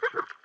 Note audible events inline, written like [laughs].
Sure. [laughs]